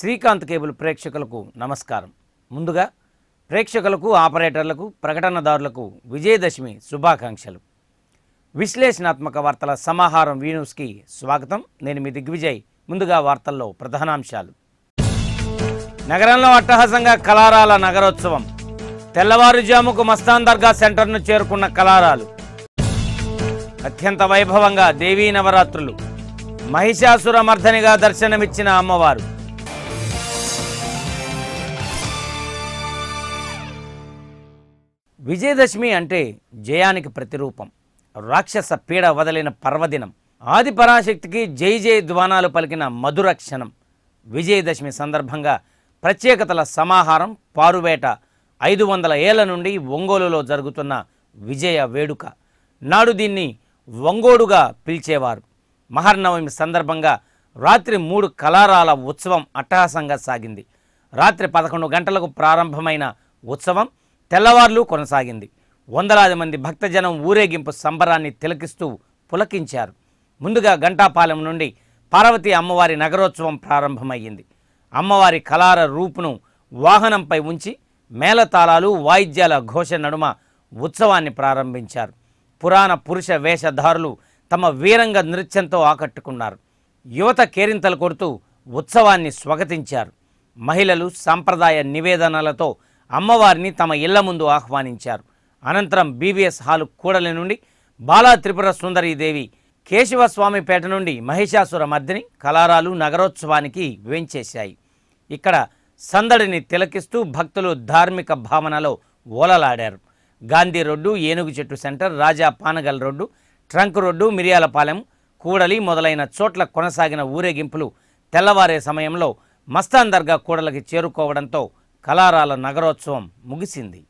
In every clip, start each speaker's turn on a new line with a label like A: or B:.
A: Srikanth cable ప్రేక్షకులకు నమస్కారం. ముందుగా ప్రేక్షకులకు ఆపరేటర్లకు ప్రకటనదారులకు విజయదశమి శుభాకాంక్షలు. విశ్లేషణాత్మక వార్తల సమాహారం వీన్యూస్కి స్వాగతం. నేను మీ దిగ్విజయ్. ముందుగా వార్తల్లో ప్రధానాంశాలు. నగరంలో అట్టహాసంగా కలారాల నగరోత్సవం. తెల్లవారుజాముకు మస్తాన్ దర్గా సెంటర్ను చేరుకున్న కలారాలు. అత్యంత వైభవంగా దేవీ నవరాత్రులు. మహిషాసుర మర్ధనిగా దర్శనమిచ్చిన అమ్మవారు. విజయదశమి అంటే జయానికి ప్రతిరూపం. రాక్షస పీడ వదలిన పర్వదినం. ఆది పరాశక్తికి జై జై ద్వానాలు పలికిన మధుర క్షణం. విజయదశమి సందర్భంగా ప్రత్యేకతల సమాహారం పారువేట ఐదు వందల ఏళ్ళ నుండి ఒంగోలులో జరుగుతున్న విజయ వేడుక. నాడు దీన్ని వంగోడుగా పిలిచేవారు. మహర్నవమి సందర్భంగా రాత్రి మూడు కలారాల ఉత్సవం అట్టహాసంగా సాగింది. రాత్రి పదకొండు గంటలకు ప్రారంభమైన ఉత్సవం తెల్లవార్లు కొనసాగింది. వందలాది మంది భక్తజనం ఊరేగింపు సంబరాన్ని తిలకిస్తూ పులకించారు. ముందుగా గంటాపాలెం నుండి పార్వతీ అమ్మవారి నగరోత్సవం ప్రారంభమయ్యింది. అమ్మవారి కలార రూపును వాహనంపై ఉంచి మేళతాళాలు వాయిద్యాల ఘోష నడుమ ఉత్సవాన్ని ప్రారంభించారు. పురాణ పురుష వేషధారులు తమ వీరంగ నృత్యంతో ఆకట్టుకున్నారు. యువత కేరింతలు కొడుతూ ఉత్సవాన్ని స్వాగతించారు. మహిళలు సాంప్రదాయ నివేదనలతో అమ్మవారిని తమ ఇళ్ళ ముందు ఆహ్వానించారు. అనంతరం బీబీఎస్ హాలు కూడలి నుండి బాలా త్రిపుర సుందరీదేవి కేశవస్వామిపేట నుండి మహిషాసుర మర్దిని కలారాలు నగరోత్సవానికి వేంచేశాయి. ఇక్కడ సందడిని తిలకిస్తూ భక్తులు ధార్మిక భావనలో ఓలలాడారు. గాంధీ రోడ్డు ఏనుగు చెట్టు centre Raja Panagal road trunk road Miriyalapalem కూడలి మొదలైన చోట్ల కొనసాగిన ఊరేగింపులు తెల్లవారే సమయంలో మస్తాన్ దర్గా కూడలికి చేరుకోవడంతో కలారాల నగరోత్సవం ముగిసింది.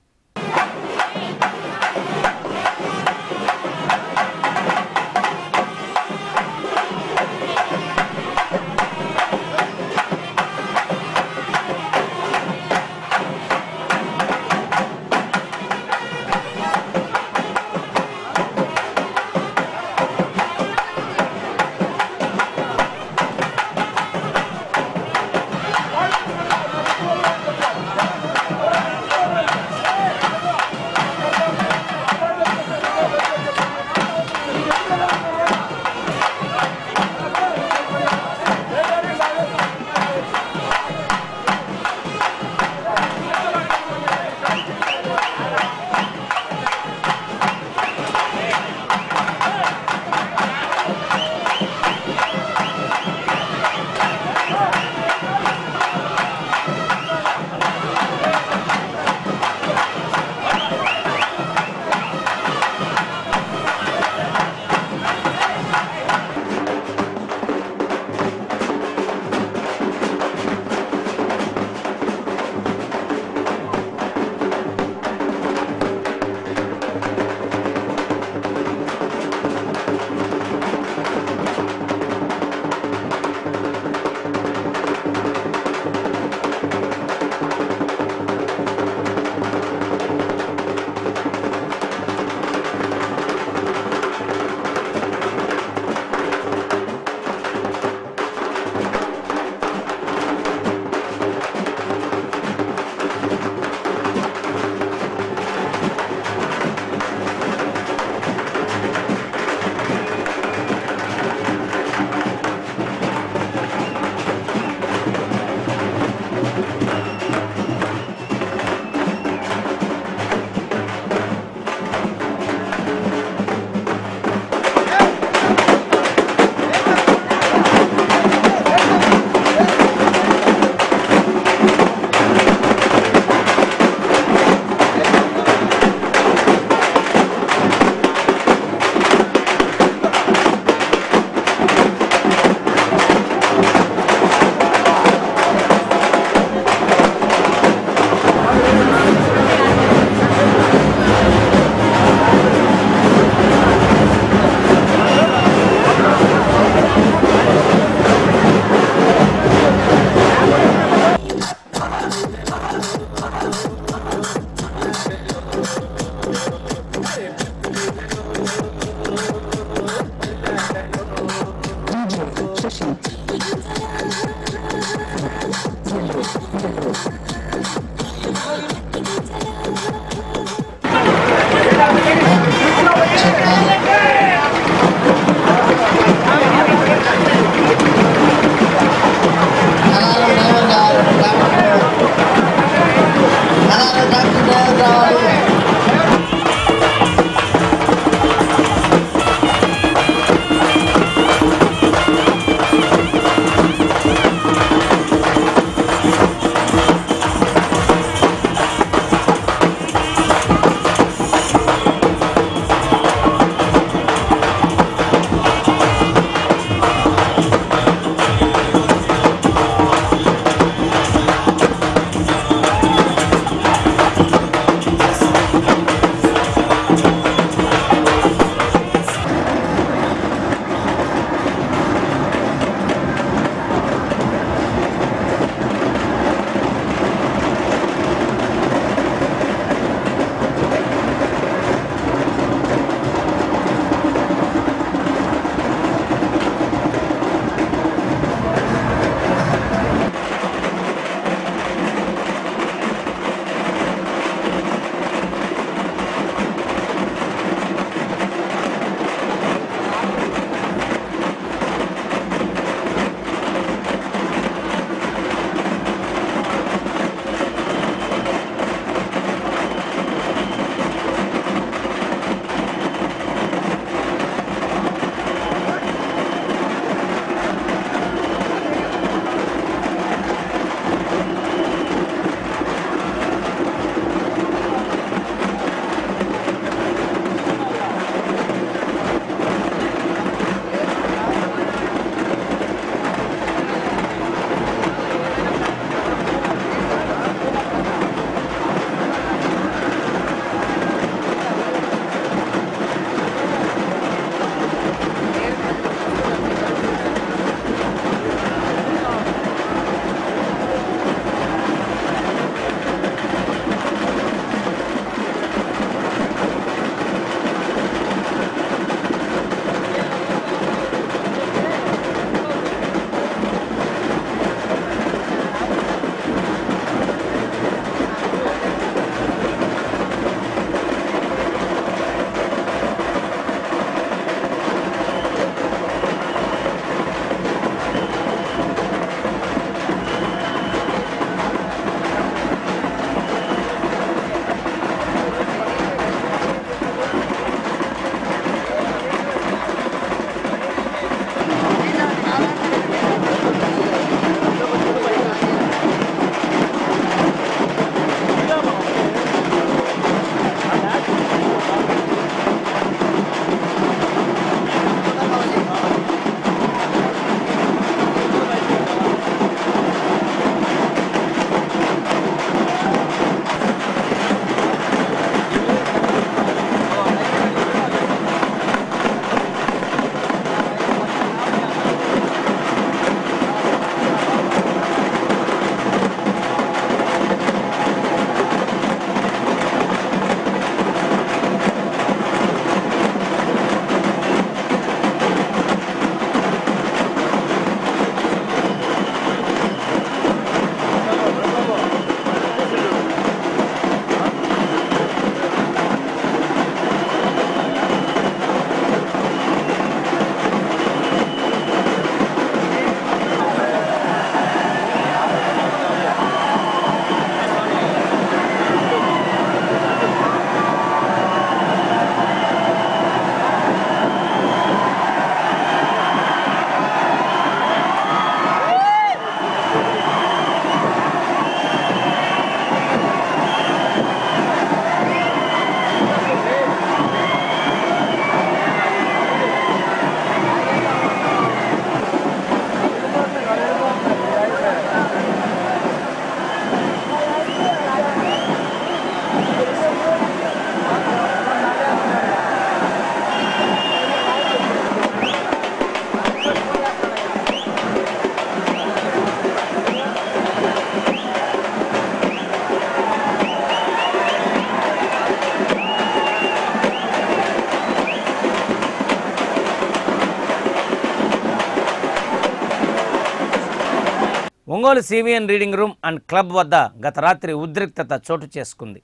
A: Ongole CVN reading room and club వద్ద గత రాత్రి ఉద్రిక్తత చోటు చేసుకుంది.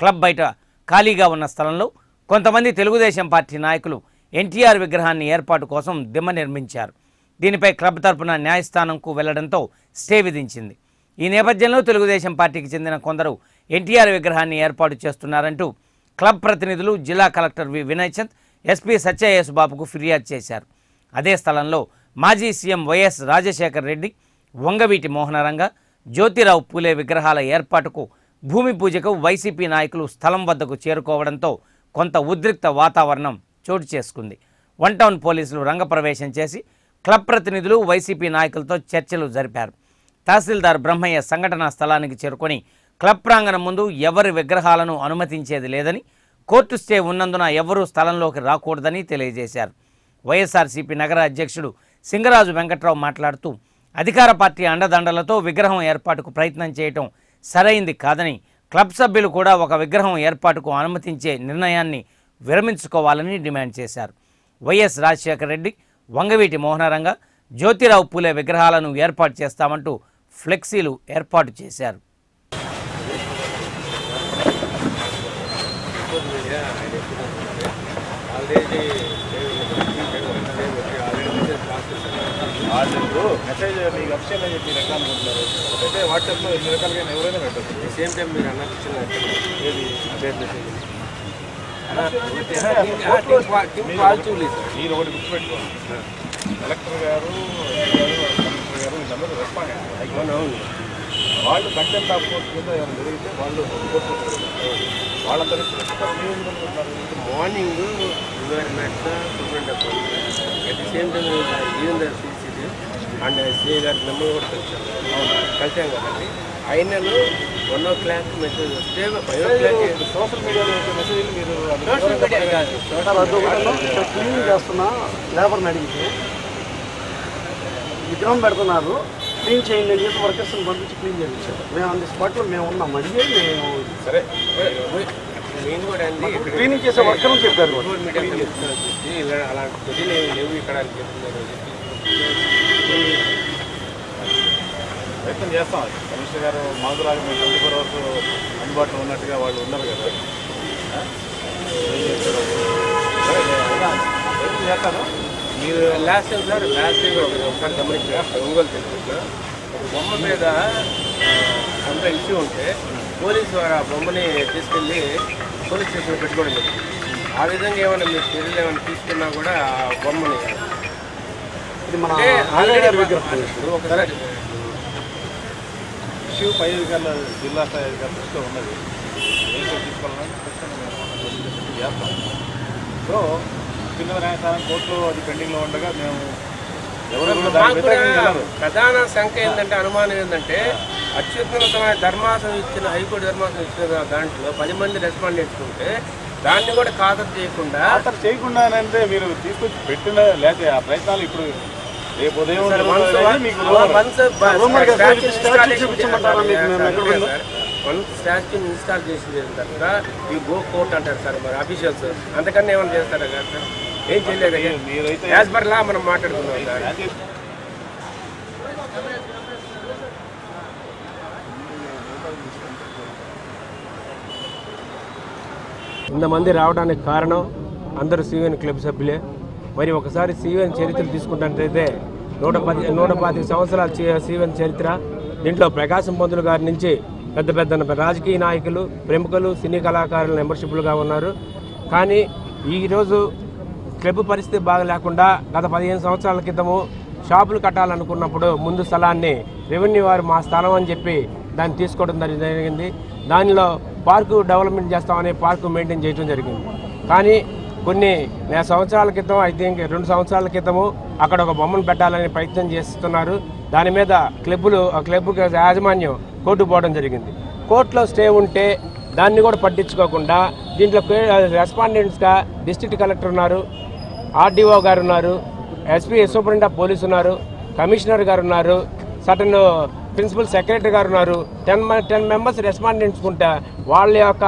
A: క్లబ్ బయట ఖాళీగా ఉన్న స్థలంలో కొంతమంది తెలుగుదేశం పార్టీ నాయకులు ఎన్టీఆర్ విగ్రహాన్ని ఏర్పాటు కోసం దిమ్మ నిర్మించారు. దీనిపై క్లబ్ తరపున న్యాయస్థానంకు వెళ్ళడంతో స్టే విధించింది. ఈ నేపథ్యంలో తెలుగుదేశం పార్టీకి చెందిన కొందరు ఎన్టీఆర్ విగ్రహాన్ని ఏర్పాటు చేస్తున్నారంటూ క్లబ్ ప్రతినిధులు జిల్లా collector V. Vinay Chand SP Satyayesu బాబుకు ఫిర్యాదు చేశారు. అదే స్థలంలో మాజీ సీఎం వైఎస్ రాజశేఖర్ రెడ్డి వంగవీటి మోహనరంగ జ్యోతిరావు పూలే విగ్రహాల ఏర్పాటుకు భూమి పూజకు వైసీపీ నాయకులు స్థలం వద్దకు చేరుకోవడంతో కొంత ఉద్రిక్త వాతావరణం చోటు చేసుకుంది. వన్ టౌన్ పోలీసులు రంగప్రవేశం చేసి క్లబ్ ప్రతినిధులు వైసీపీ నాయకులతో చర్చలు జరిపారు. తహసీల్దార్ బ్రహ్మయ్య సంఘటనా స్థలానికి చేరుకొని క్లబ్ ప్రాంగణం ముందు ఎవరి విగ్రహాలను అనుమతించేది లేదని కోర్టు స్టే ఉన్నందున ఎవరూ స్థలంలోకి రాకూడదని తెలియజేశారు. వైఎస్ఆర్సీపీ నగర అధ్యక్షుడు సింగరాజు వెంకట్రావు మాట్లాడుతూ అధికార పార్టీ అండదండలతో విగ్రహం ఏర్పాటుకు ప్రయత్నం చేయటం సరైంది కాదని క్లబ్ సభ్యులు కూడా ఒక విగ్రహం ఏర్పాటుకు అనుమతించే నిర్ణయాన్ని విరమించుకోవాలని డిమాండ్ చేశారు. వైఎస్ రాజశేఖర రెడ్డి వంగవీటి మోహనరంగ జ్యోతిరావు పూలే విగ్రహాలను ఏర్పాటు చేస్తామంటూ ఫ్లెక్సీలు ఏర్పాటు చేశారు.
B: వాళ్ళు మెసేజ్ మీకు అఫిషియల్ అని చెప్పి ఎట్లా అనుకుంటున్నారు అయితే వాట్సాప్లో ఎన్ని రకాలుగా ఎవరైనా పెట్టచ్చు.
C: సేమ్ టైం మీరు అన్నట్టు చిన్న
B: ఏది? మీరు ఒకటి గుర్తుపెట్టుకోండి. కలెక్టర్ గారు ఎస్పీ గారు వీళ్ళందరూ రెస్పాండ్ అయ్యారు వాళ్ళు కంటెంట్ ఆఫ్ కోర్ట్ కింద ఏమైనా జరిగితే వాళ్ళు వాళ్ళందరూ
C: morning at the same time even the and CA గారి నెంబర్ కూడా కలిసాం కలిసాం కదండి అయినను వన్ ఓ క్లాక్ మెసేజ్ వస్తే ఫైవ్ ఓ క్లాక్
B: సోషల్ మీడియాలో మెసేజ్లు మీరు
C: సోషల్ మీడియా కాదు.
D: క్లీన్ చేస్తున్నా లేబర్ని అడిగితే విగ్రహం పెడుతున్నారు. క్లీన్ చేయండి అని చెప్పి వర్కర్స్ని పంపించి క్లీన్ చేయించారు. మేము అంది స్పాట్లో మేము ఉన్నాం. అడిగే మేము
B: సరే.
C: మెయిన్ కూడా అండి
D: క్లీనింగ్ చేసే వర్కర్లు చెప్పారు
C: అలాంటి లేవు ఇక్కడ అని చెప్తున్నారు
B: ప్రయత్నం చేస్తాం. కమిషనర్ గారు మాధురాలు మేము ట్వంటీ ఫోర్ అవర్స్ అందుబాటులో ఉన్నట్టుగా వాళ్ళు ఉన్నారు కదా. ప్రయత్నం చేస్తాను.
C: మీరు last time sir last time ఒకసారి గమనించారు ఒంగోలు తెలుగులో ఒక బొమ్మ మీద కొంత ఇష్యూ ఉంటే పోలీసు వారు ఆ బొమ్మని తీసుకెళ్ళి పోలీస్ స్టేషన్లో పెట్టుకోవడం ఆ విధంగా ఏమైనా మీరు చర్యలు ఏమైనా తీసుకున్నా కూడా ఆ బొమ్మని
D: ఇది మన
C: అంటే
D: ఆలయ
C: ఆల్రెడీ
D: గారి విగ్రహం.
C: ఒకసారి
B: ఇష్యూ పై అధికారుల జిల్లా స్థాయి అధికారుల దృష్టిలో ఉన్నది తీసుకోవాలని చేస్తాం సో కింద న్యాయస్థానం కోర్టులో అది పెండింగ్లో ఉండగా మేము
C: ప్రధాన సంఖ్య ఏంటంటే అనుమానం ఏంటంటే అత్యున్నతమైన ధర్మాసనం ఇచ్చిన హైకోర్టు ధర్మాసనం ఇచ్చిన దాంట్లో పది మంది రెస్పాండెంట్స్ ఉంటే దాన్ని కూడా ఖాతరు చేయకుండా
B: అతను చేయకుండా అంటే మీరు తీసుకొచ్చి పెట్టిన లేకపోతే ఆ ప్రయత్నాలు ఇప్పుడు రేపు ఉదయం
C: once statue ఇన్స్టాల్ చేసిన తర్వాత ఈ గో కోర్ట్ అంటారు సార్ మరి అఫీషియల్స్ అంతకన్నా ఏమైనా చేస్తారా కదా సార్ ఏం చేయలేదు యాజ్ పర్ లా మనం మాట్లాడుకున్నాం సార్. ఇంతమంది రావడానికి కారణం అందరూ సివిఎన్ క్లబ్ సభ్యులే. మరి ఒకసారి సివిఎన్ చరిత్ర తీసుకున్నట్లయితే నూట పది నూట పాతిక సంవత్సరాల చి- చరిత్ర దీంట్లో ప్రకాశం పంతులు గారి నుంచి పెద్ద పెద్ద రాజకీయ నాయకులు ప్రముఖులు సినీ కళాకారులు మెంబర్షిప్లుగా ఉన్నారు. కానీ ఈరోజు క్లబ్ పరిస్థితి బాగా లేకుండా గత పదిహేను సంవత్సరాల క్రితము షాపులు కట్టాలనుకున్నప్పుడు ముందు స్థలాన్ని రెవెన్యూ వారు మా స్థలం అని చెప్పి దాన్ని తీసుకోవడం జరిగింది. దానిలో పార్కు డెవలప్మెంట్ చేస్తామని పార్కు మెయింటైన్ చేయడం జరిగింది. కానీ కొన్ని నెల సంవత్సరాల క్రితం ఐ థింక్ రెండు సంవత్సరాల క్రితము అక్కడ ఒక బొమ్మను పెట్టాలని ప్రయత్నం చేస్తున్నారు. దాని మీద క్లబ్బులు ఆ క్లబ్కి యాజమాన్యం కోర్టు పోవడం జరిగింది. కోర్టులో స్టే ఉంటే దాన్ని కూడా పట్టించుకోకుండా దీంట్లో రెస్పాండెంట్స్గా డిస్ట్రిక్ట్ కలెక్టర్ ఉన్నారు ఆర్డీఓ గారు ఉన్నారు ఎస్పీ సూపరింటెండెంట్ ఆఫ్ పోలీస్ ఉన్నారు కమిషనర్ గారు ఉన్నారు సటన్ ప్రిన్సిపల్ సెక్రటరీ గారు ఉన్నారు. టెన్ టెన్ మెంబర్స్ రెస్పాండెంట్స్ ఉంటే వాళ్ళ యొక్క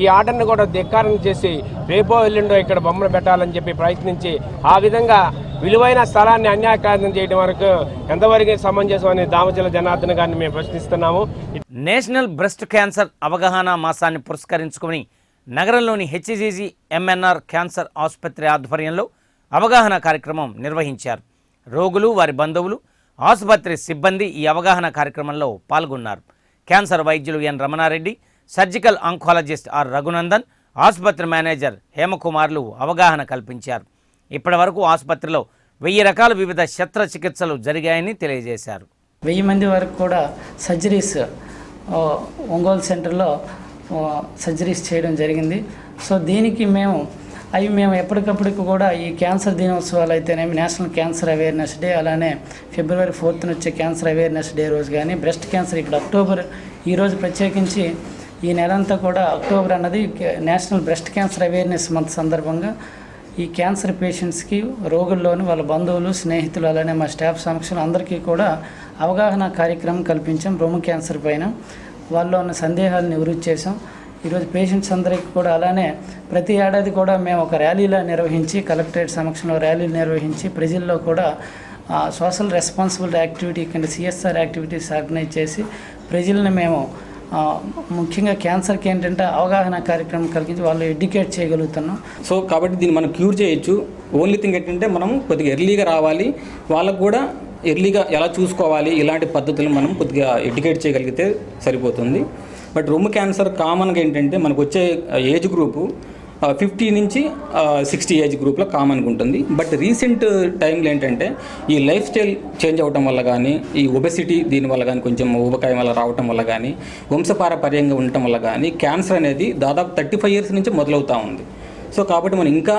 C: ఈ ఆర్డర్ని కూడా ధిక్కారం చేసి రేపో ఎల్లుండో ఇక్కడ బొమ్మలు పెట్టాలని చెప్పి ప్రయత్నించి ఆ విధంగా విలువైన స్థలాన్ని అన్యాయకారం చేయడం వరకు ఎంతవరకు సమంజసం అని దామచల జనార్దన్ గారిని మేము ప్రశ్నిస్తున్నాము.
A: నేషనల్ బ్రెస్ట్ క్యాన్సర్ అవగాహన మాసాన్ని పురస్కరించుకొని నగరంలోని హెచ్జీజీ ఎంఎన్ఆర్ క్యాన్సర్ ఆసుపత్రి ఆధ్వర్యంలో అవగాహన కార్యక్రమం నిర్వహించారు. రోగులు వారి బంధువులు ఆసుపత్రి సిబ్బంది ఈ అవగాహన కార్యక్రమంలో పాల్గొన్నారు. క్యాన్సర్ వైద్యులు N Ramanareddy surgical oncologist R Raghunandan ఆసుపత్రి మేనేజర్ హేమకుమార్లు అవగాహన కల్పించారు. ఇప్పటి వరకు ఆసుపత్రిలో వెయ్యి రకాల వివిధ శస్త్రచికిత్సలు జరిగాయని తెలియజేశారు.
E: వెయ్యి మంది వరకు కూడా సర్జరీస్ ఒంగోలు సెంటర్లో సర్జరీస్ చేయడం జరిగింది. సో దీనికి మేము అవి మేము ఎప్పటికప్పటికి కూడా ఈ క్యాన్సర్ దినోత్సవాలు అయితేనేమి నేషనల్ క్యాన్సర్ అవేర్నెస్ డే అలానే ఫిబ్రవరి ఫోర్త్న వచ్చే క్యాన్సర్ అవేర్నెస్ డే రోజు కానీ బ్రెస్ట్ క్యాన్సర్ ఇప్పుడు అక్టోబర్ ఈరోజు ప్రత్యేకించి ఈ నెలంతా కూడా అక్టోబర్ అన్నది national breast cancer awareness month సందర్భంగా ఈ క్యాన్సర్ పేషెంట్స్కి రోగుల్లోని వాళ్ళ బంధువులు స్నేహితులు అలానే మా స్టాఫ్ సమక్షంలో అందరికీ కూడా అవగాహన కార్యక్రమం కల్పించాం రొమ్ము క్యాన్సర్ పైన. వాళ్ళలో ఉన్న సందేహాలను నివృత్తి చేసాం ఈరోజు పేషెంట్స్ అందరికీ కూడా అలానే ప్రతి ఏడాది కూడా మేము ఒక ర్యాలీలా నిర్వహించి కలెక్టరేట్ సమక్షంలో ర్యాలీలు నిర్వహించి ప్రజల్లో కూడా సోషల్ రెస్పాన్సిబిలిటీ యాక్టివిటీ కింద సిఎస్ఆర్ యాక్టివిటీస్ ఆర్గనైజ్ చేసి ప్రజల్ని మేము ముఖ్యంగా క్యాన్సర్కి ఏంటంటే అవగాహన కార్యక్రమం కలిగించి వాళ్ళు ఎడ్యుకేట్ చేయగలుగుతున్నాం.
F: సో కాబట్టి దీన్ని మనం క్యూర్ చేయొచ్చు. ఓన్లీ థింగ్ ఏంటంటే మనం కొద్దిగా ఎర్లీగా రావాలి. వాళ్ళకు కూడా ఎర్లీగా ఎలా చూసుకోవాలి ఇలాంటి పద్ధతులు మనం కొద్దిగా ఎడ్యుకేట్ చేయగలిగితే సరిపోతుంది. బట్ రొమ్ము క్యాన్సర్ కామన్గా ఏంటంటే మనకు వచ్చే ఏజ్ గ్రూపు ఫిఫ్టీ నుంచి సిక్స్టీ ఏజ్ గ్రూప్లో కామన్గా ఉంటుంది. బట్ రీసెంట్ టైంలో ఏంటంటే ఈ లైఫ్ స్టైల్ చేంజ్ అవ్వటం వల్ల కానీ ఈ ఒబెసిటీ దీనివల్ల కానీ కొంచెం ఊబకాయం వల్ల రావటం వల్ల కానీ వంశపారపర్యంగా ఉండటం వల్ల కానీ క్యాన్సర్ అనేది దాదాపు థర్టీ ఫైవ్ ఇయర్స్ నుంచి మొదలవుతూ ఉంది. సో కాబట్టి మనం ఇంకా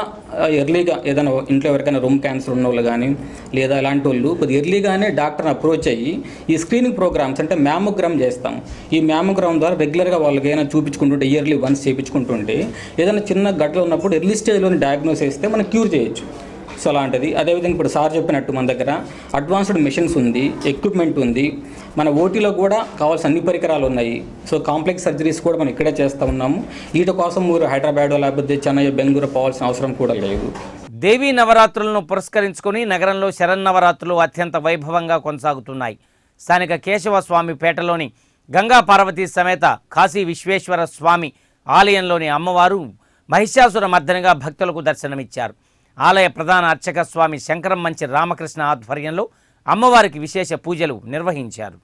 F: ఎర్లీగా ఏదైనా ఇంట్లో ఎవరికైనా రూమ్ క్యాన్సర్ ఉన్న వాళ్ళు కానీ లేదా అలాంటి వాళ్ళు కొద్దిగా ఎర్లీగానే డాక్టర్ని అప్రోచ్ అయ్యి ఈ స్క్రీనింగ్ ప్రోగ్రామ్స్ అంటే మ్యామోగ్రామ్ చేస్తాం. ఈ మ్యామోగ్రామ్ ద్వారా రెగ్యులర్గా వాళ్ళకి ఏదైనా చూపించుకుంటుంటే ఇయర్లీ వన్స్ చేయించుకుంటుంటే ఏదైనా చిన్న గడ్డలు ఉన్నప్పుడు ఎర్లీ స్టేజ్లోని డయాగ్నోస్ చేస్తే మనం క్యూర్ చేయొచ్చు. సో అలాంటిది. అదేవిధంగా ఇప్పుడు సార్ చెప్పినట్టు మన దగ్గర అడ్వాన్స్డ్ మిషన్స్ ఉంది ఎక్విప్మెంట్ ఉంది. మన ఓటీలో కూడా కావాల్సిన అన్ని పరికరాలు ఉన్నాయి. సో కాంప్లెక్స్ సర్జరీస్ కూడా మనం ఇక్కడే చేస్తూ ఉన్నాము. వీటి కోసం మీరు హైదరాబాద్ లేకపోతే చెన్నై బెంగళూరు పోవాల్సిన అవసరం కూడా లేదు.
A: దేవీ నవరాత్రులను పురస్కరించుకొని నగరంలో శరన్నవరాత్రులు అత్యంత వైభవంగా కొనసాగుతున్నాయి. స్థానిక కేశవ స్వామి పేటలోని గంగా పార్వతీ సమేత కాశీ విశ్వేశ్వర స్వామి ఆలయంలోని అమ్మవారు మహిషాసుర మర్దనగా భక్తులకు దర్శనమిచ్చారు. ఆలయ ప్రధాన అర్చక స్వామి శంకరం మంచి రామకృష్ణ ఆధ్వర్యంలో అమ్మవారికి విశేష పూజలు నిర్వహించారు.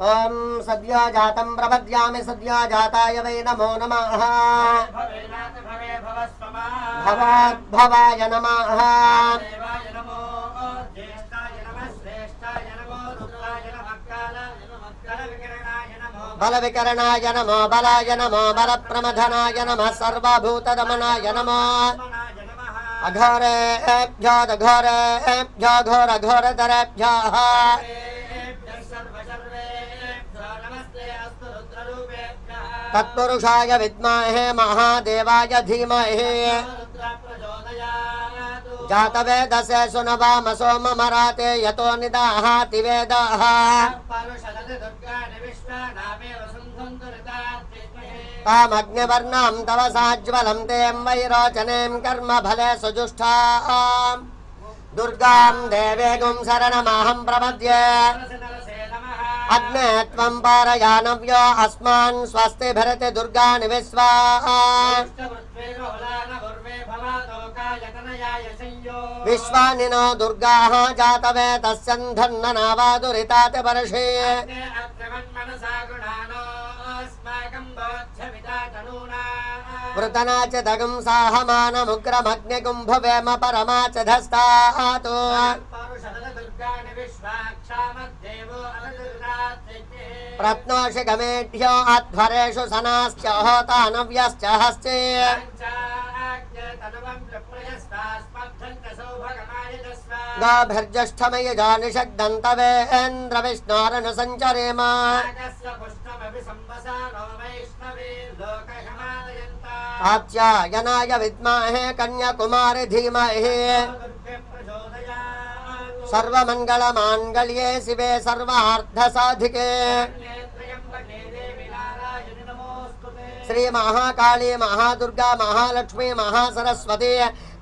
G: ॐ सद्यो जातं प्रपद्यामि, सद्यो जाताय वै नमो नमः। भवाद्भवाय नमः। बलविकरणाय नमो, बलाय नमो, बलप्रमथनाय नमः, सर्वभूतदमनाय नमो। अघोरेभ्यो दघोरेभ्यो घोरघोरतरेभ्यः तत्पुरुषाय विद्महे महादेवाय धीमहि। जातवेदसे सुनवामसो ममराते यतो निदाहाति वेदः तामग्निवर्णम् तव साज्ज्वलम् तेम् वै रोचने कर्म फले सुजुष्ठा दुर्गा देवेगुम् शरणमहम प्रपद्ये। अग्ने पारया नव्यो अस्मान् स्वस्ति भरते दुर्गा विश्वा विश्वानि नो दुर्गाः जातवे तस्यन्धन्ननावा दुरिताति वर्षे वृतना च दगं साहमानमुग्रमग्निकुम्भवेम परमा च धस्तातु प्रत्नोषि गमेढ्यो अध्वरेषु सनाश्च होतानव्यश्च हस्ते गाभिर्ज्यष्ठमयजानिषग्दन्तवेन्द्रविष्णोरनुसञ्चरेम आप्यायनाय विद्महे धीमहे। सर्वंगल मंगल्ये शिवे सर्वाध साधि श्री महाकाली महादुर्गा महालक्ष्मी महासरस्वती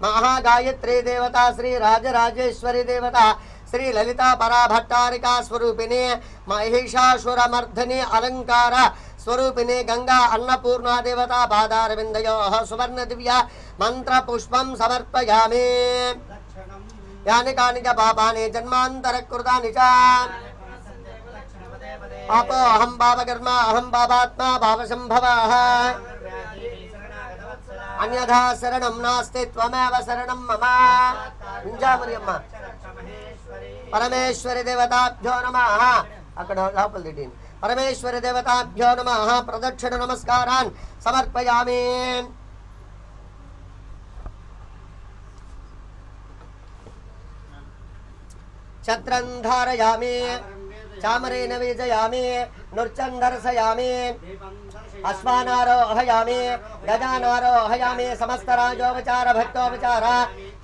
G: महागायत्री देवता श्री राजराजेश्वरी देवता श्री ललिता पराभट्टारिका स्वरूपिणी महिषासुरमर्धनी अलंकार స్వరూపిణి మహిషాసురమర్ధిని అలంకార స్వరూపిణి గంగా అన్నపూర్ణా దేవత పాదారవిందయో సువర్ణ దివ్య మంత్ర పుష్పం సమర్పయామి యాని కాని చ పాపాని జన్మాంతర కృతాని చ పాపో అహం పాపకర్మ అహం పాపాత్మా పాపసంభవ అన్యథా శరణం నాస్తి త్వమేవ శరణం మమ परमेश्वरदेवताभ्यो नमः। प्रदक्षिणनमस्कारान् समर्पयामि। छत्रं धारयामि, चामरेण वीजयामि नृत्यं दर्शयामि अश्वानारोहयामि, गजानारोहयामि समस्तराजोपचार भक्तोपचार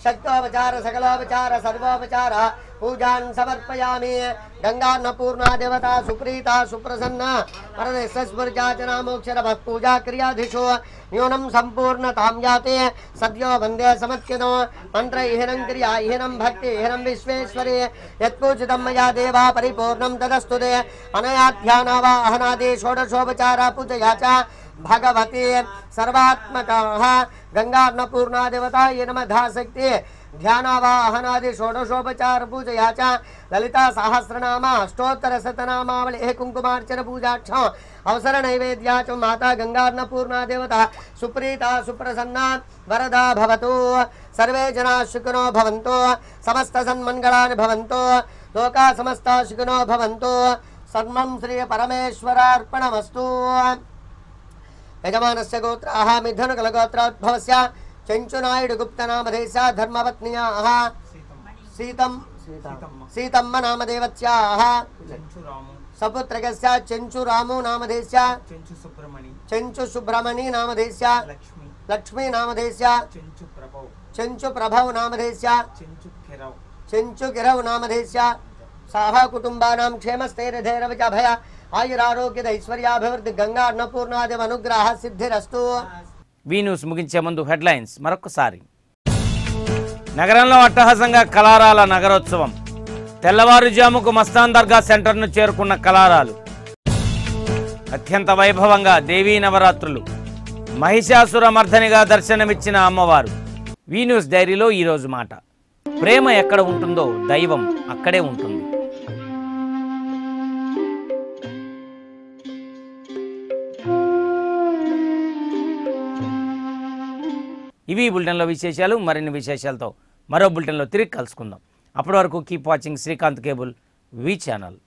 G: शक्तोपचार सकलोपचार, सर्वोपचार पूजान् समर्पयामि। गंगा न पूर्णा देवता सुप्रीता, सुप्रसन्ना परदेशस्वर्जाचना मोक्षरभः पूजा न्यूनम संपूर्ण ताम जाते सद्यो वंदे समत्युतो मन्त्र इहनं क्रिया, इहनं भक्ति, इहनं विश्वेश्वरे। यत्पूजितं मया देवा परिपूर्णं तदस्तु ते अनया अहनादि षोडशोपचारा पूजया च भगवती। सर्वात्मकाः गङ्गार्णपूर्णा देवता ये नमः धासक्ति। ध्यानावाहनादि षोडशोपचार पूजया च ललिता सहस्रनामा अष्टोत्तरशतनामावलिः कुङ्कुमार्चन पूजा क्ष अवसर नैवेद्या च माता गङ्गार्णपूर्णा देवता सुप्रीता सुप्रसन्ना, वरदा भवतु। सर्वे जनाः सुखिनो भवन्तु, समस्तसन्मङ्गलानि भवन्तु। लोका समस्ता सुखिनो भवन्तु। सर्वं श्रीपरमेश्वरार्पणमस्तु। यजमानस्य गोत्राः मिथुनकलगोत्रोद्भवस्य चंचुनायुड गुप्त नामधे सा धर्मपत्निया सीतम। सीतम्म नामदेवत्या सपुत्रकस्य चंचु
C: रामो नामधेस्य।
G: चंचु सुब्रमणि चंचु
C: सुब्रमणि
G: नामधेस्य। लक्ष्मी।
C: लक्ष्मी नामधेस्य।
G: चंचु प्रभव चंचु
C: प्रभव नामधेस्य।
G: चंचु गिरव चंचु गिरव नामधेस्य। साह कुटुंबानां क्षेमस्थैर्यधैर्यवच भय आयुरारोग्यदैश्वर्याभिवृद्धि गङ्गा अन्नपूर्णादिमनुग्रहः सिद्धिरस्तु
A: వీ న్యూస్ ముగించే ముందు హెడ్లైన్స్ మరొకసారి నగరంలో అట్టహాసంగా కలారాల నగరోత్సవం. తెల్లవారుజాముకు మస్తాన్ దర్గా సెంటర్ను చేరుకున్న కలారాలు. అత్యంత వైభవంగా దేవీ నవరాత్రులు. మహిషాసుర మర్ధనిగా దర్శనమిచ్చిన అమ్మవారు. వీ న్యూస్ డైరీలో ఈరోజు మాట. ప్రేమ ఎక్కడ ఉంటుందో దైవం అక్కడే ఉంటుంది. ఇవి బులెటిన్లో విశేషాలు మరిన్ని విశేషాలతో మరో బులెటిన్లో తిరిగి కలుసుకుందాం. అప్పటి వరకు keep watching Srikanth cable V channel